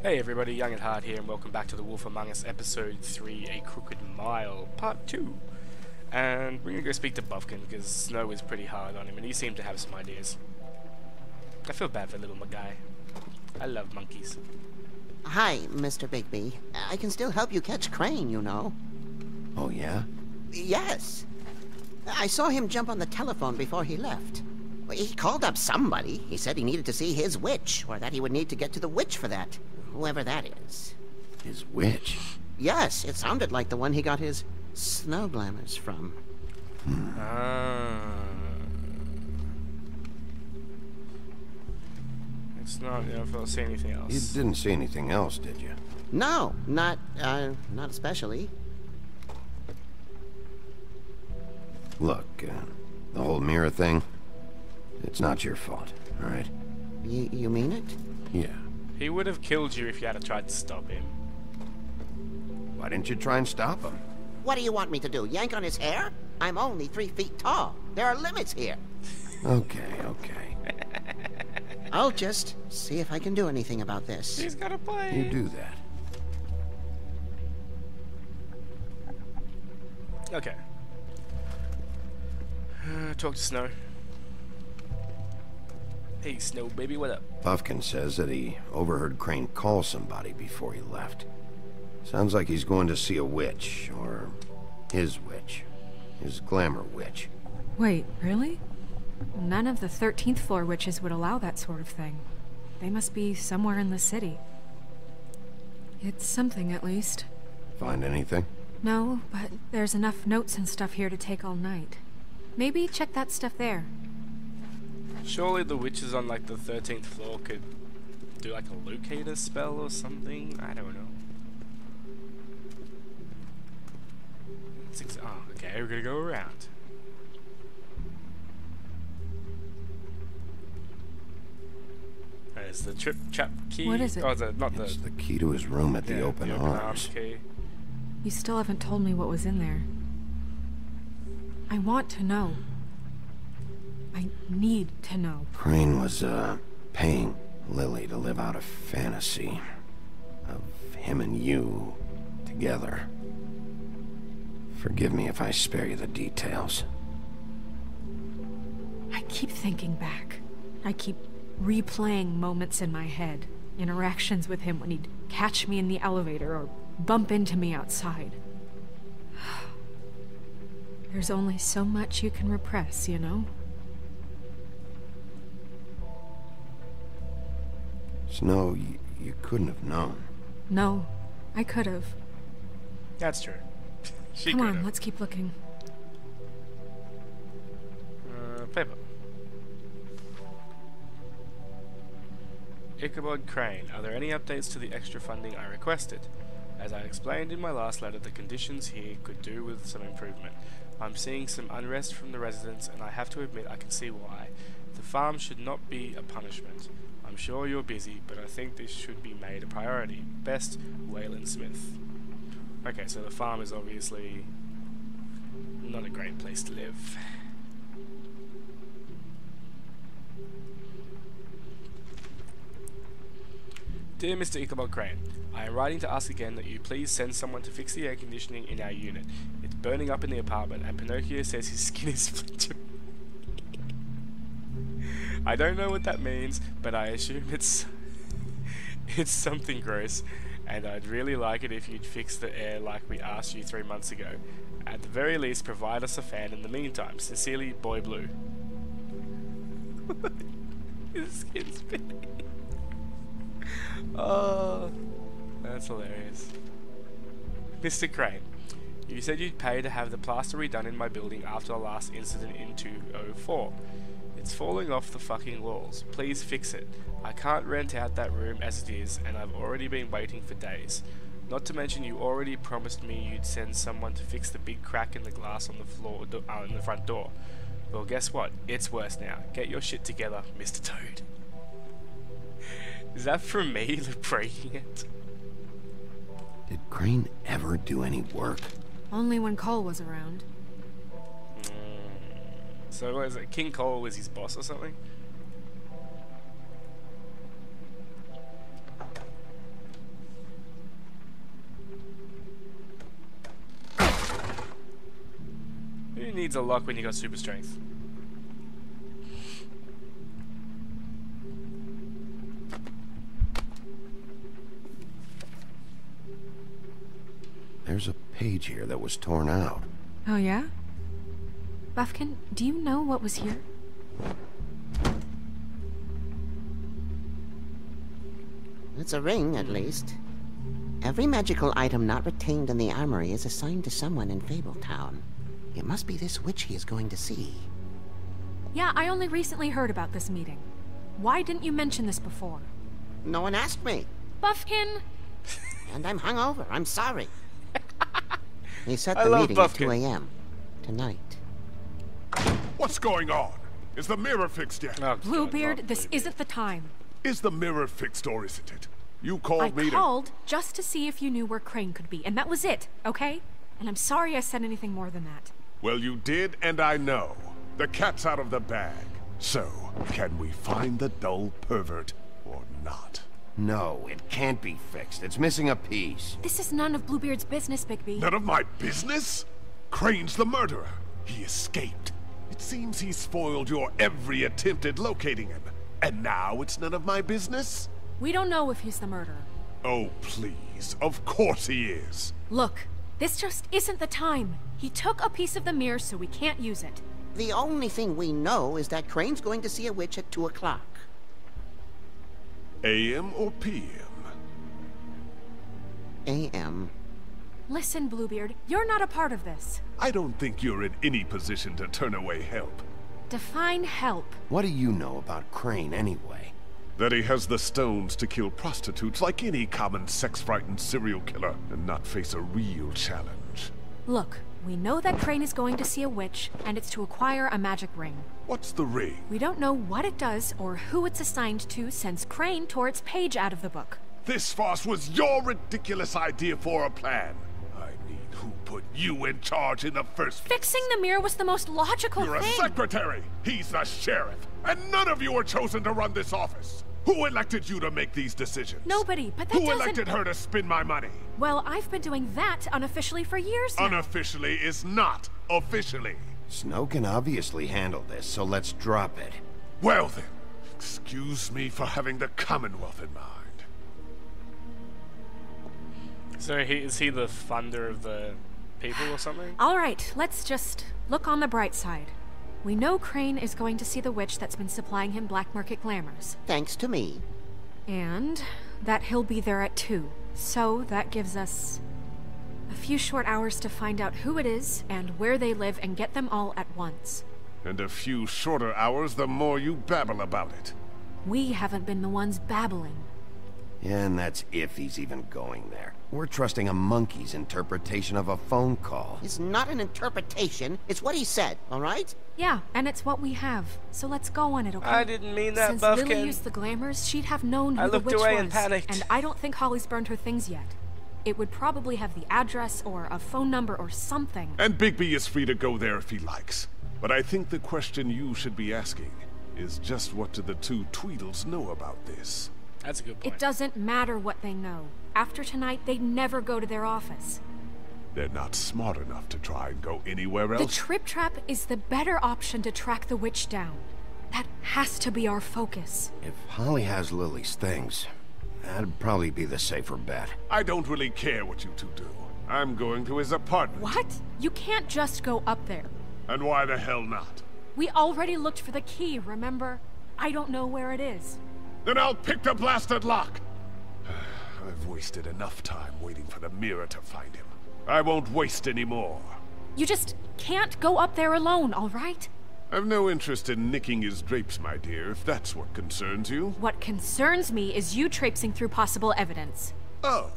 Hey everybody, Young at Heart here, and welcome back to The Wolf Among Us, Episode 3, A Crooked Mile, Part 2. And we're gonna go speak to Buffkin, because Snow is pretty hard on him, and he seemed to have some ideas. I feel bad for little guy. I love monkeys. Hi, Mr. Bigby. I can still help you catch Crane, you know. Oh, yeah? Yes. I saw him jump on the telephone before he left. He called up somebody. He said he needed to see his witch, or that he would need to get to the witch for that. Whoever that is. His witch? Yes, it sounded like the one he got his snow glamours from. Ah. It's not, you know, if I'll see anything else. You didn't see anything else, did you? No, not, uh, not especially. Look, uh, the whole mirror thing, it's not your fault, alright? You, you mean it? Yeah. He would have killed you if you had tried to stop him. Why didn't you try and stop him? What do you want me to do? Yank on his hair? I'm only three feet tall. There are limits here. Okay, okay. I'll just see if I can do anything about this. He's got a play. You do that. Okay. Uh, talk to Snow. Hey, Snow, baby, what up? Buffkin says that he overheard Crane call somebody before he left. Sounds like he's going to see a witch, or his witch. His glamour witch. Wait, really? None of the 13th floor witches would allow that sort of thing. They must be somewhere in the city. It's something, at least. Find anything? No, but there's enough notes and stuff here to take all night. Maybe check that stuff there. Surely the witches on like the 13th floor could do like a locator spell or something? I don't know. Six, oh, okay, we're gonna go around. There's the trip trap key. What is it? Oh, the, not It's the, the key to his room at the yeah, open open arms. key. You still haven't told me what was in there. I want to know. I need to know. Crane was, uh, paying Lily to live out a fantasy of him and you together. Forgive me if I spare you the details. I keep thinking back. I keep replaying moments in my head. Interactions with him when he'd catch me in the elevator or bump into me outside. There's only so much you can repress, you know? Snow, you, you couldn't have known. No, I could have. That's true. she Come on, could've. let's keep looking. Uh, paper. Ichabod Crane, are there any updates to the extra funding I requested? As I explained in my last letter, the conditions here could do with some improvement. I'm seeing some unrest from the residents, and I have to admit I can see why. The farm should not be a punishment. I'm sure you're busy, but I think this should be made a priority. Best, Weyland Smith. Okay, so the farm is obviously not a great place to live. Dear Mr. Ichabod Crane, I am writing to ask again that you please send someone to fix the air conditioning in our unit. It's burning up in the apartment and Pinocchio says his skin is flinching. I don't know what that means, but I assume it's it's something gross, and I'd really like it if you'd fix the air like we asked you three months ago. At the very least, provide us a fan in the meantime. Sincerely, Boy Blue. His skin's spinning. Oh, that's hilarious. Mr. Crane, you said you'd pay to have the plaster redone in my building after the last incident in 204. It's falling off the fucking walls. Please fix it. I can't rent out that room as it is, and I've already been waiting for days. Not to mention you already promised me you'd send someone to fix the big crack in the glass on the floor do- uh, the front door. Well, guess what? It's worse now. Get your shit together, Mr. Toad. Is that for me breaking it? Did Crane ever do any work? Only when Cole was around. Mm. So what is it? King Cole was his boss or something? Who needs a lock when you got super strength? There's a page here that was torn out. Oh, yeah? Buffkin, do you know what was here? It's a ring, at least. Every magical item not retained in the armory is assigned to someone in Fabletown. It must be this witch he is going to see. Yeah, I only recently heard about this meeting. Why didn't you mention this before? No one asked me, Buffkin! and I'm hungover. I'm sorry. He set the meeting Buffkin. at 2 a.m. tonight. What's going on? Is the mirror fixed yet? Oh, Bluebeard, not this Bluebeard. isn't the time. Is the mirror fixed or isn't it? You called I me I called just to see if you knew where Crane could be, and that was it, okay? And I'm sorry I said anything more than that. Well, you did, and I know. The cat's out of the bag. So, can we find the dull pervert or not? No, it can't be fixed. It's missing a piece. This is none of Bluebeard's business, Bigby. None of my business? Crane's the murderer. He escaped. It seems he spoiled your every attempt at locating him. And now it's none of my business? We don't know if he's the murderer. Oh, please. Of course he is. Look, this just isn't the time. He took a piece of the mirror, so we can't use it. The only thing we know is that Crane's going to see a witch at 2 o'clock. AM or PM? A.M. Listen, Bluebeard, you're not a part of this. I don't think you're in any position to turn away help. Define help. What do you know about Crane anyway? That he has the stones to kill prostitutes like any common sex-frightened serial killer and not face a real challenge. Look, we know that Crane is going to see a witch, and it's to acquire a magic ring. What's the ring? We don't know what it does or who it's assigned to since Crane tore its page out of the book. This farce was your ridiculous idea for a plan. I mean, who put you in charge in the first place? Fixing the mirror was the most logical You're a secretary. He's the sheriff. And none of you were chosen to run this office. Who elected you to make these decisions? Nobody, but that Who doesn't... elected her to spend my money? Well, I've been doing that unofficially for years now. Unofficially is not officially. Snow can obviously handle this, so let's drop it. Well then, excuse me for having the Commonwealth in mind. So he, is he the funder of the people or something? All right, let's just look on the bright side. We know Crane is going to see the witch that's been supplying him black market glamours. Thanks to me. And that he'll be there at 2. So that gives us a few short hours to find out who it is and where they live and get them all at once. And a few shorter hours, the more you babble about it. We haven't been the ones babbling. Yeah, and that's if he's even going there. We're trusting a monkey's interpretation of a phone call. It's not an interpretation. It's what he said, all right? Yeah, and it's what we have. So let's go on it, okay? I didn't mean that, Since Lily used the glamours, she'd have known who I the looked witch away was. and panicked. And I don't think Holly's burned her things yet. It would probably have the address or a phone number or something. And Bigby is free to go there if he likes. But I think the question you should be asking is just what do the two Tweedles know about this? That's a good point. It doesn't matter what they know. After tonight, they'd never go to their office. They're not smart enough to try and go anywhere else. The else. Trip Trap is the better option to track the witch down. That has to be our focus. If Holly has Lily's things, that'd probably be the safer bet. I don't really care what you two do. I'm going to his apartment. What? You can't just go up there. And why the hell not? We already looked for the key, remember? I don't know where it is. Then I'll pick the blasted lock. I've wasted enough time waiting for the mirror to find him. I won't waste any more. You just can't go up there alone, all right? I've no interest in nicking his drapes, my dear, if that's what concerns you. What concerns me is you traipsing through possible evidence. Oh,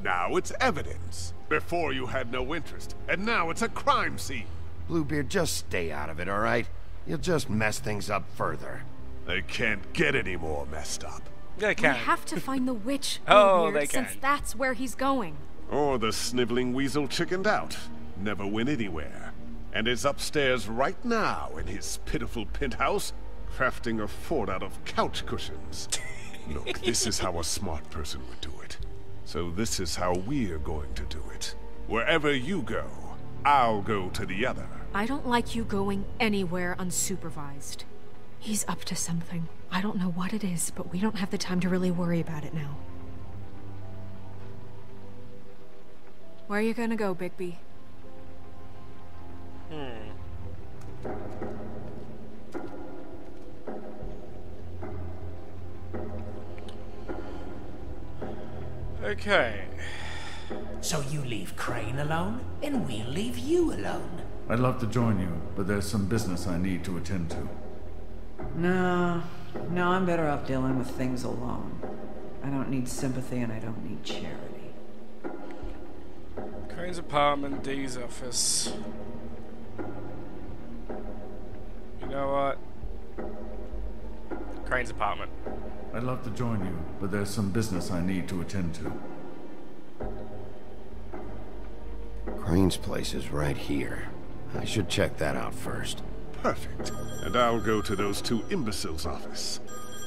now it's evidence. Before you had no interest, and now it's a crime scene. Bluebeard, just stay out of it, all right? You'll just mess things up further. They can't get any more messed up. They can. We have to find the witch, Oh, Bluebeard, they since that's where he's going. Or the sniveling weasel chickened out. Never went anywhere. And is upstairs right now in his pitiful penthouse, crafting a fort out of couch cushions. Look, this is how a smart person would do it. So this is how we're going to do it. Wherever you go, I'll go to the other. I don't like you going anywhere unsupervised. He's up to something. I don't know what it is, but we don't have the time to really worry about it now. Where are you gonna go, Bigby? Hmm. Okay. So you leave Crane alone, and we'll leave you alone. I'd love to join you, but there's some business I need to attend to. No, no, I'm better off dealing with things alone. I don't need sympathy and I don't need charity. Crane's apartment, Dee's office. You know what? Crane's apartment. I'd love to join you, but there's some business I need to attend to. Crane's place is right here. I should check that out first. Perfect. And I'll go to those two imbeciles' office.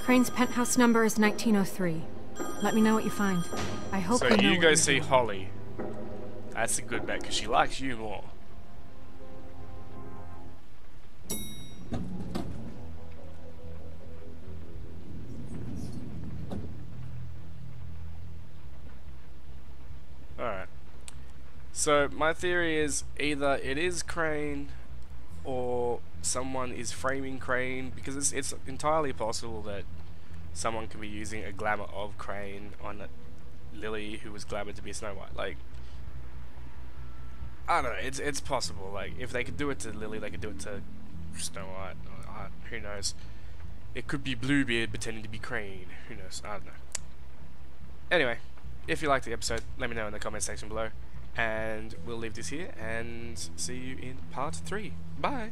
Crane's penthouse number is 1903. Let me know what you find. I hope So you know go see doing. Holly. That's a good bet because she likes you more. Alright. So my theory is either it is Crane or someone is framing Crane because it's it's entirely possible that someone could be using a glamour of Crane on Lily who was glamored to be Snow White. Like I don't know, it's it's possible. Like if they could do it to Lily, they could do it to Snow White. Or, who knows? It could be Bluebeard pretending to be Crane. Who knows? I don't know. Anyway, if you liked the episode, let me know in the comment section below. And we'll leave this here and see you in part 3. Bye!